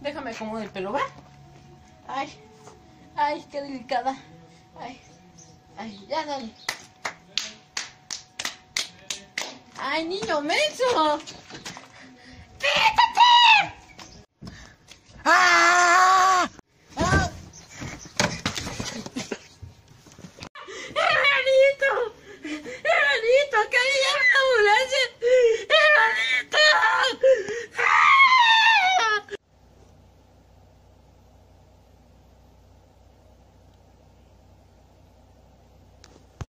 Déjame como del pelo, ¿va? Ay, ay, qué delicada. Ay, ay, ya dale. 哎，你有没错？